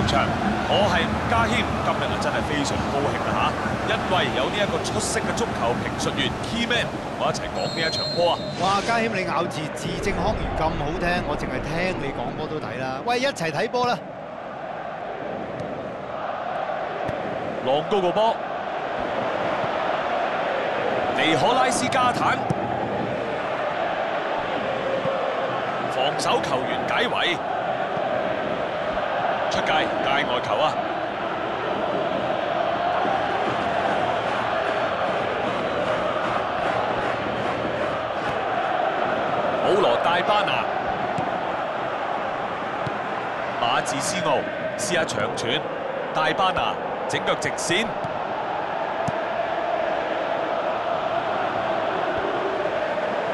入場，我係吳家謙，今日啊真係非常高興啊嚇，因為有呢一個出色嘅足球評述員 Keyman 同我一齊講呢一場波啊！哇，家謙你咬字字正腔圓咁好聽，我淨係聽你講波都抵啦。喂，一齊睇波啦！浪高個波，尼可拉斯加坦，防守球員解圍，出界界外球啊！保羅大巴拿，馬治斯奧試下長傳，大巴拿。整腳直線，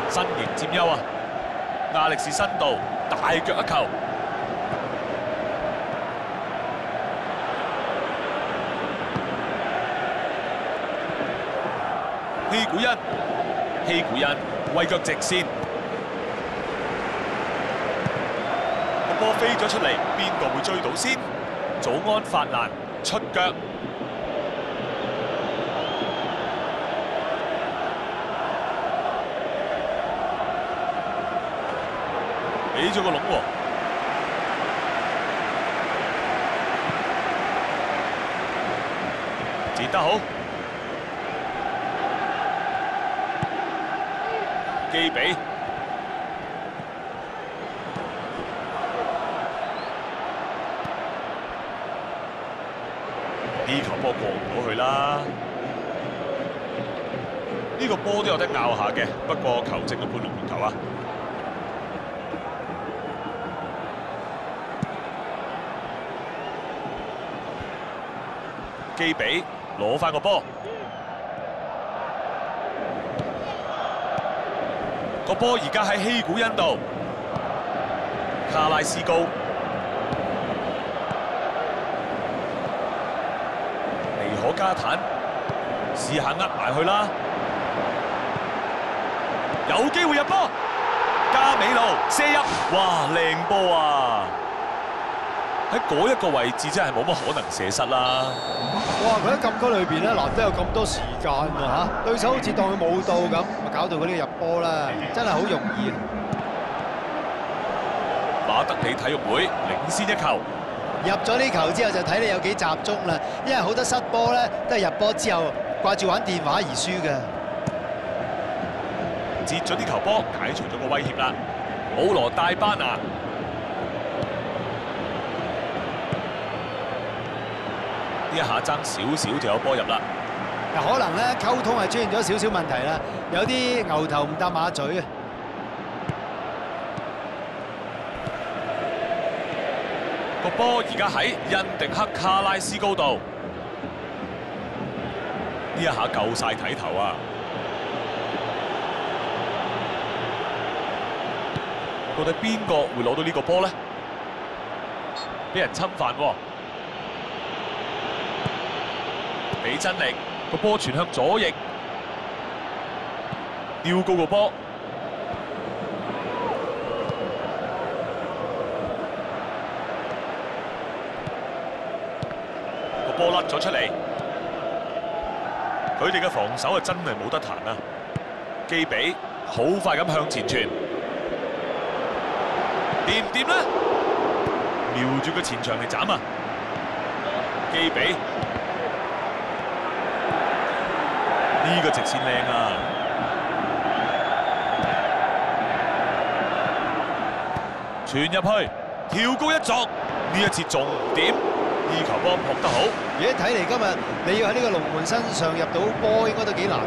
身形佔優啊！亚力士新道大腳一球，希古恩，希古恩為腳直線，個波飛咗出嚟，邊個會追到先？祖安法蘭。出腳，俾咗個籠喎，截得好，基比。呢球波過唔到去啦！呢個波都有得拗下嘅，不過球證嘅判龍門球啊！基比攞翻個波，個波而家喺希古恩度，卡拉斯高。尼可加坦。試下呃埋去啦，有機會入波，加美路射入，哇靚波啊！喺嗰一個位置真係冇乜可能射失啦。哇！佢喺禁區裏邊咧，難得有咁多時間喎嚇，對手好似當佢冇到咁，咪搞到佢呢個入波啦，真係好容易。馬德里體育會領先一球。入咗呢球之後就睇你有幾集中啦，因為好多失波咧都係入波之後掛住玩電話而輸嘅。接咗啲球波，解除咗個威脅啦。保羅大巴拿一下爭少少就有波入啦。嗱，可能咧溝通係出現咗少少問題啦，有啲牛頭唔搭馬嘴啊。個波而家喺印迪克卡拉斯高度，呢一下夠晒睇頭啊！到底邊個會攞到呢個波咧？俾人侵犯喎，俾真力個波傳向左翼，吊高個波。波甩咗出嚟，佢哋嘅防守啊真係冇得彈啊！基比好快咁向前傳，掂唔掂呢？瞄住個前場嚟斬啊！基比呢個直線靚啊！傳入去，跳高一作，呢一次仲唔掂？呢球波撲得好，而家睇嚟今日你要喺呢個龍門身上入到波，應該都幾難。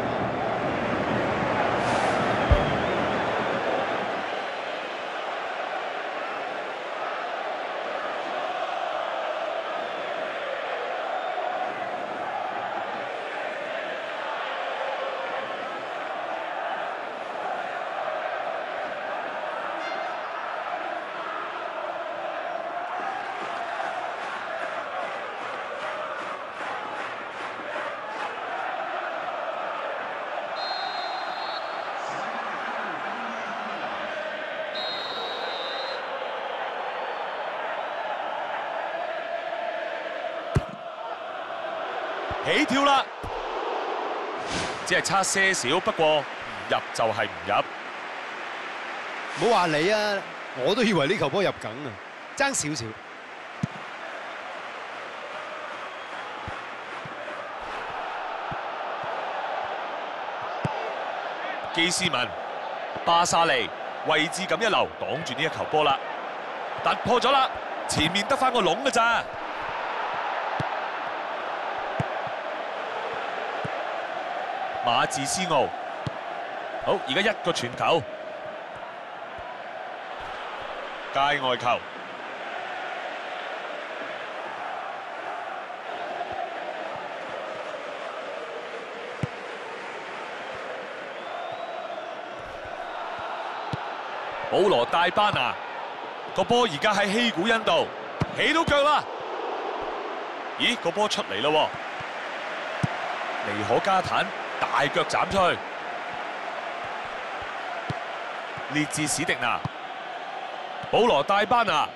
起跳啦，只係差些少，不過唔入就係唔入。唔好話你啊，我都以為呢球波入緊啊，爭少少。基斯文、巴沙利位置咁一流，擋住呢一球波啦，突破咗啦，前面得翻個籠㗎咋。馬治斯奧，好，而家一個傳球，界外球。保羅大班拿。個波而家喺希古恩度。起到腳啦，咦個波出嚟咯，尼可加坦。大腳斬出去，列治史迪拿，保羅大班啊，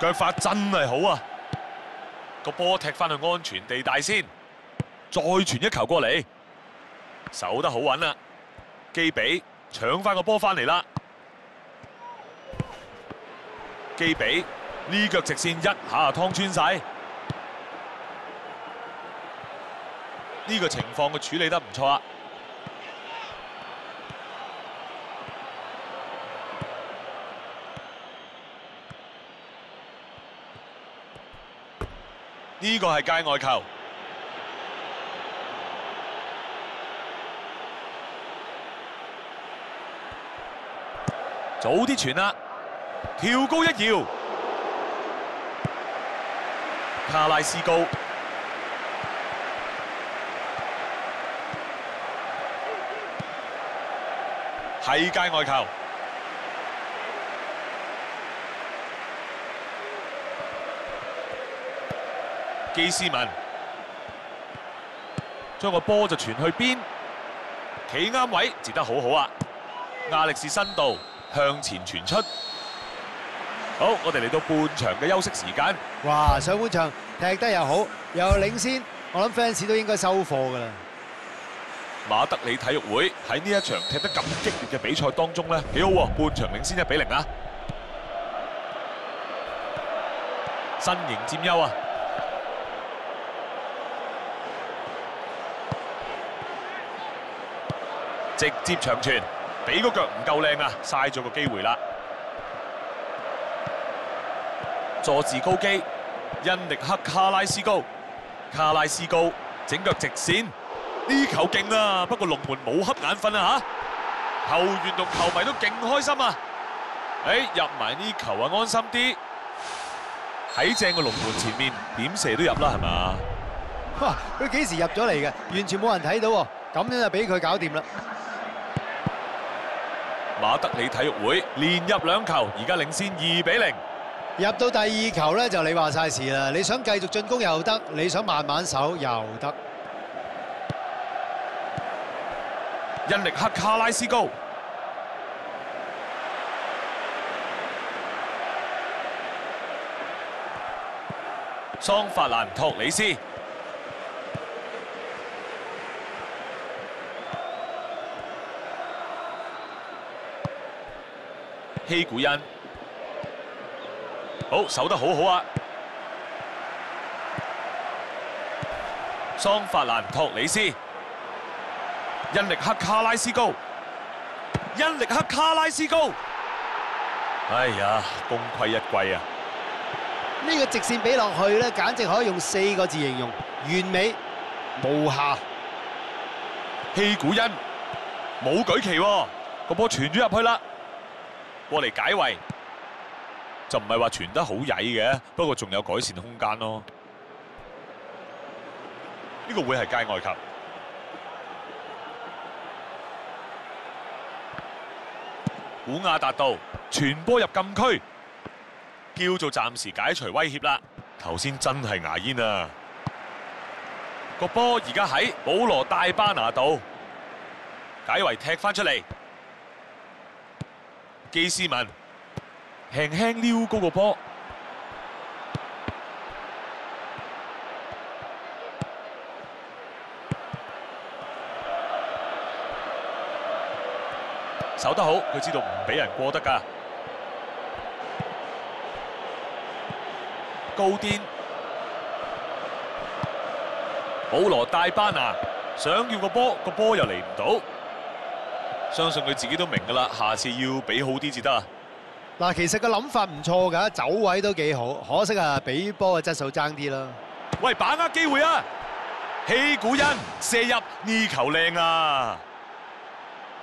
腳法真係好啊！個波踢翻去安全地帶先，再傳一球過嚟。守得好穩啦，基比搶翻個波翻嚟啦，基比呢腳直線一下劏穿晒，呢個情況佢處理得唔錯啊！呢個係界外球。早啲傳啦，跳高一搖，卡拉斯高係界外球，基斯文將個波就傳去邊，企啱位，截得好好啊！亚力士新道。向前傳出，好，我哋嚟到半場嘅休息時間。哇，上半場踢得又好，又領先，我諗 fans 都應該收貨噶啦。馬德里體育會喺呢一場踢得咁激烈嘅比賽當中咧，幾好喎，半場領先一比零啊！身形佔優啊！直接長傳。俾個腳唔夠靚啊，嘥咗個機會啦！佐治高基、恩力克卡拉斯高、卡拉斯高整腳直線，呢球勁啊！不過龍門冇瞌眼瞓啊嚇，球員同球迷都勁開心啊！誒入埋呢球啊，安心啲，喺正個龍門前面點射都入啦，係嘛？哇！佢幾時入咗嚟嘅？完全冇人睇到喎，咁樣就俾佢搞掂啦。馬德里體育會連入兩球，而家領先二比零。入到第二球咧，就你話晒事啦。你想繼續進攻又得，你想慢慢守又得。恩力克卡拉斯高，桑法蘭托里斯。希古恩，好守得好好啊！桑法蘭托里斯，恩力克卡拉斯高，恩力克卡拉斯高，哎呀，功虧一簣啊！呢個直線比落去咧，簡直可以用四個字形容：完美無瑕。希古恩冇舉旗喎，個波傳咗入去啦。過嚟解圍，就唔係話傳得好曳嘅，不過仲有改善空間咯。呢個會係界外球。古亚达道传波入禁区，叫做暂时解除威胁啦。头先真系牙烟啊！个波而家喺保罗大巴拿度，解围踢翻出嚟。基斯文轻轻撩高个波，得好，佢知道唔俾人過得㗎。高顛，保羅大班啊想要個波，個波又嚟唔到。相信佢自己都明㗎啦，下次要俾好啲至得啊！嗱，其實個諗法唔錯㗎，走位都幾好，可惜啊，俾波嘅質素爭啲啦。喂，把握機會啊！希古恩射入呢球靚啊！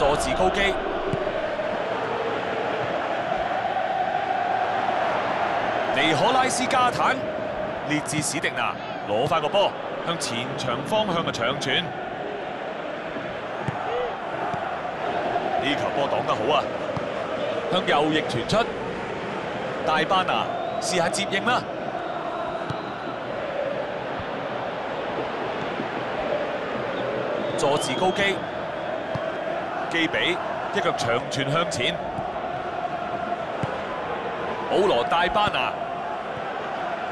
坐字高基，尼可拉斯加坦列治史迪拿攞翻個波，向前場方向嘅長傳。呢球波擋得好啊！向右翼傳出，大班拿試下接應啦。坐字高基。基比一腳長傳向前，保羅大班拿、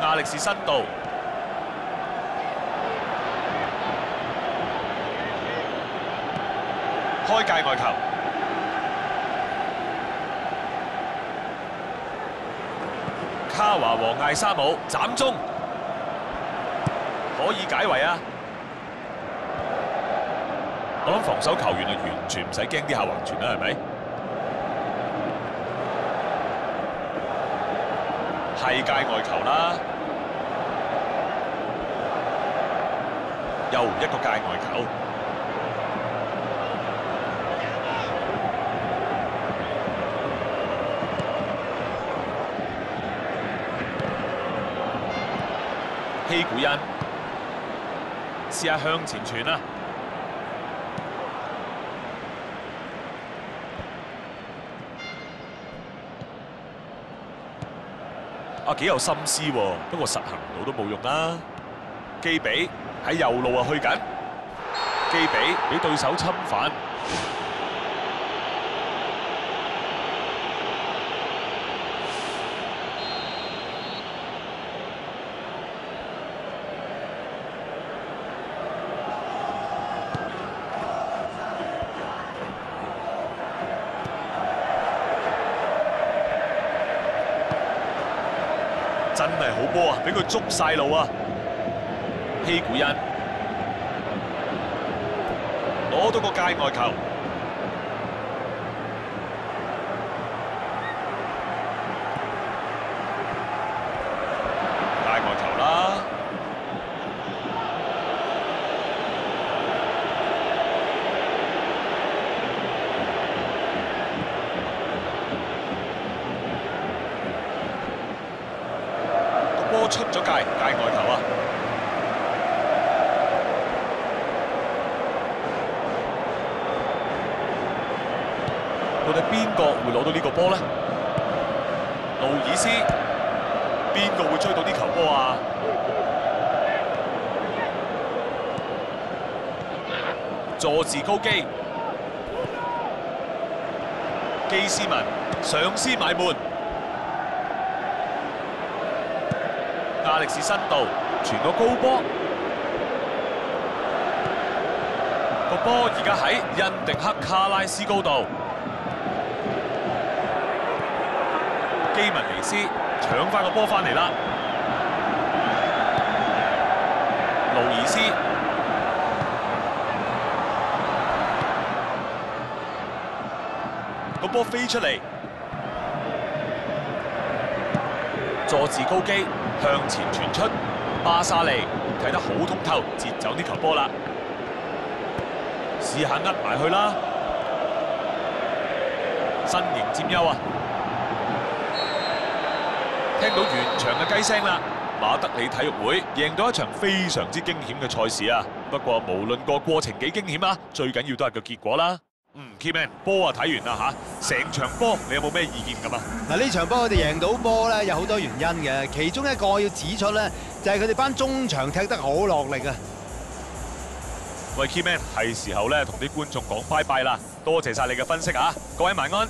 亞力士新道，開界外球，卡華和艾沙姆斬中，可以解圍啊！我諗防守球員啊，完全唔使驚啲下橫傳啦，係咪？係界外球啦，又一個界外球。希古恩試下向前傳啦。啊，幾有心思喎，不過實行唔到都冇用啦。基比喺右路啊去緊，基比俾對手侵犯，真係好波啊！俾佢捉晒路啊！希古恩攞到個界外球，界外球啦！出咗界，界外球啊！到底邊個會攞到呢個波呢？路易斯，邊個會追到呢球波啊？佐治高基，基斯文上司埋門，力士新度傳個高波，個波而家喺印迪克卡拉斯高度。基文尼斯搶翻個波翻嚟啦，路爾斯。個波飛出嚟，佐治高基向前傳出，巴沙利睇得好通透，截走呢球波啦。試下呃埋去啦，身形佔優啊！聽到完場嘅雞聲啦，馬德里體育會贏到一場非常之驚險嘅賽事啊！不過無論個過程幾驚險啊，最緊要都係個結果啦。嗯，Keyman 波啊睇完啦吓，成場波你有冇咩意見咁啊？嗱呢場波佢哋贏到波咧，有好多原因嘅，其中一個我要指出咧，就係佢哋班中場踢得好落力啊！喂，Keyman 係時候咧同啲觀眾講拜拜啦，多謝晒你嘅分析啊！各位晚安。